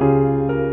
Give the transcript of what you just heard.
Música